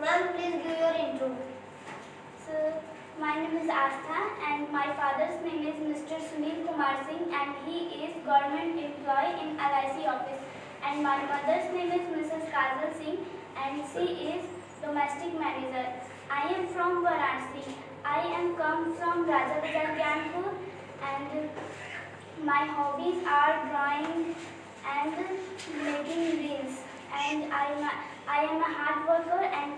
Ma'am, please give your intro. So, my name is Astha and my father's name is Mr. Sunil Kumar Singh and he is government employee in LIC office. And my mother's name is Mrs. Kajal Singh and she is domestic manager. I am from Varanasi. I am come from Raja and my hobbies are drawing and making reels. And I am a, I am a hard worker and